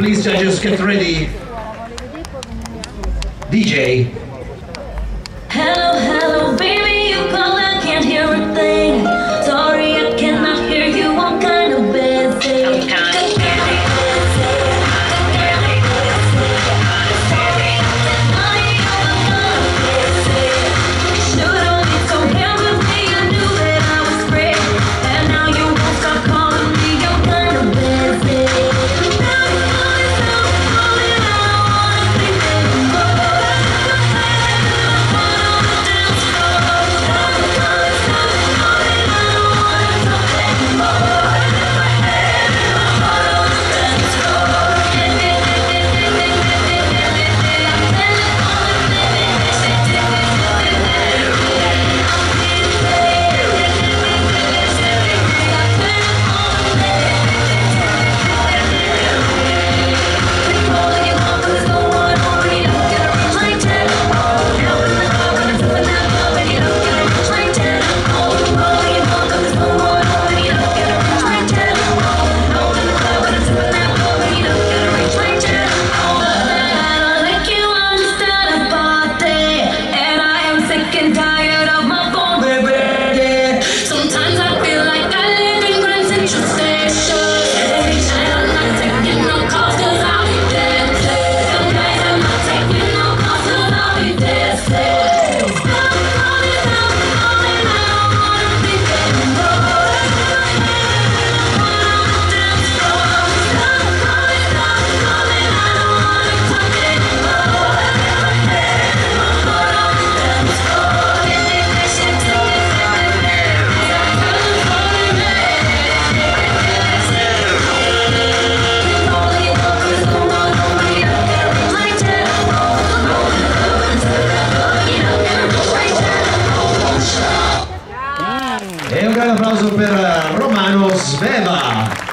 Please, judges, get ready. DJ. E un grande applauso per eh, Romano Sveva.